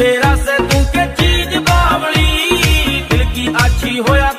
तेरा से तू के चीज़ बावली। दिल की अच्छी होया